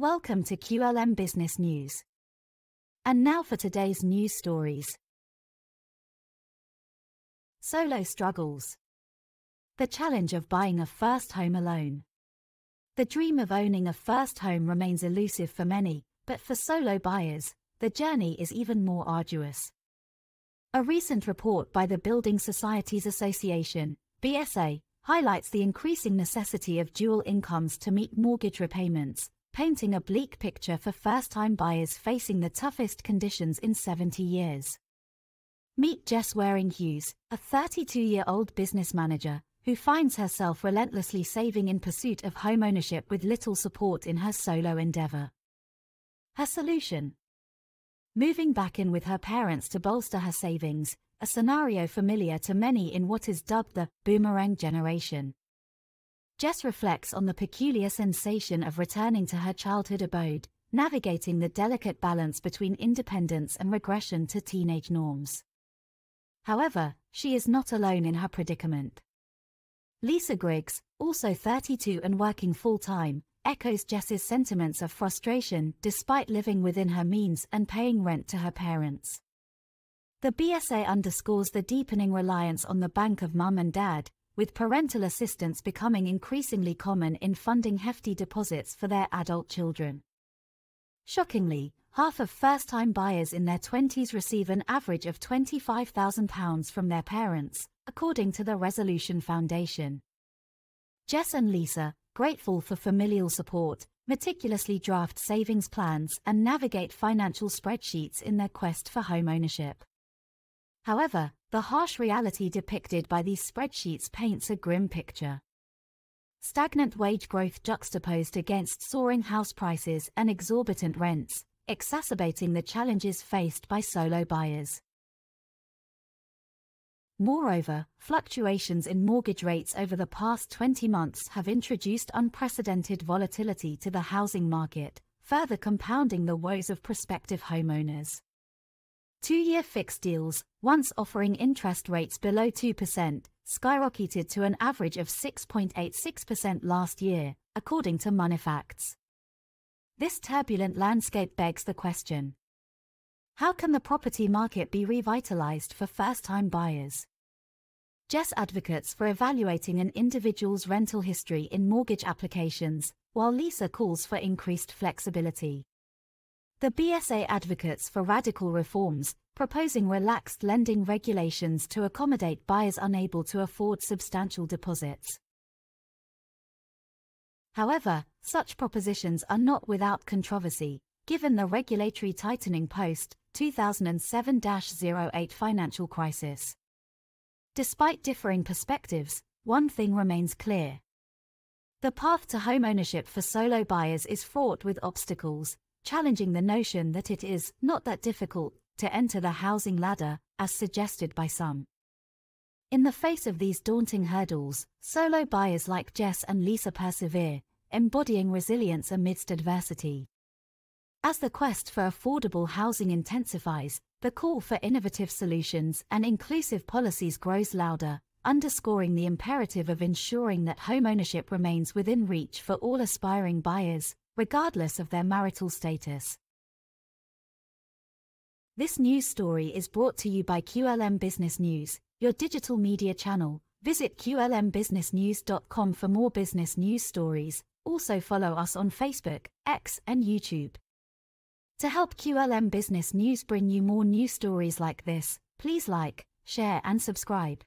Welcome to QLM Business News. And now for today's news stories. Solo struggles. The challenge of buying a first home alone. The dream of owning a first home remains elusive for many, but for solo buyers, the journey is even more arduous. A recent report by the Building Societies Association, BSA, highlights the increasing necessity of dual incomes to meet mortgage repayments, painting a bleak picture for first-time buyers facing the toughest conditions in 70 years. Meet Jess Waring Hughes, a 32-year-old business manager, who finds herself relentlessly saving in pursuit of homeownership with little support in her solo endeavor. Her solution? Moving back in with her parents to bolster her savings, a scenario familiar to many in what is dubbed the boomerang generation. Jess reflects on the peculiar sensation of returning to her childhood abode, navigating the delicate balance between independence and regression to teenage norms. However, she is not alone in her predicament. Lisa Griggs, also 32 and working full-time, echoes Jess's sentiments of frustration despite living within her means and paying rent to her parents. The BSA underscores the deepening reliance on the bank of mum and dad, with parental assistance becoming increasingly common in funding hefty deposits for their adult children. Shockingly, half of first-time buyers in their 20s receive an average of £25,000 from their parents, according to the Resolution Foundation. Jess and Lisa, grateful for familial support, meticulously draft savings plans and navigate financial spreadsheets in their quest for homeownership. However, the harsh reality depicted by these spreadsheets paints a grim picture. Stagnant wage growth juxtaposed against soaring house prices and exorbitant rents, exacerbating the challenges faced by solo buyers. Moreover, fluctuations in mortgage rates over the past 20 months have introduced unprecedented volatility to the housing market, further compounding the woes of prospective homeowners. Two-year fixed deals, once offering interest rates below 2%, skyrocketed to an average of 6.86% last year, according to Moneyfacts. This turbulent landscape begs the question. How can the property market be revitalized for first-time buyers? Jess advocates for evaluating an individual's rental history in mortgage applications, while Lisa calls for increased flexibility. The BSA advocates for radical reforms, proposing relaxed lending regulations to accommodate buyers unable to afford substantial deposits. However, such propositions are not without controversy, given the regulatory tightening post 2007-08 financial crisis. Despite differing perspectives, one thing remains clear. The path to homeownership for solo buyers is fraught with obstacles, challenging the notion that it is not that difficult to enter the housing ladder, as suggested by some. In the face of these daunting hurdles, solo buyers like Jess and Lisa persevere, embodying resilience amidst adversity. As the quest for affordable housing intensifies, the call for innovative solutions and inclusive policies grows louder, underscoring the imperative of ensuring that homeownership remains within reach for all aspiring buyers, regardless of their marital status. This news story is brought to you by QLM Business News, your digital media channel. Visit QLMBusinessNews.com for more business news stories. Also follow us on Facebook, X, and YouTube. To help QLM Business News bring you more news stories like this, please like, share, and subscribe.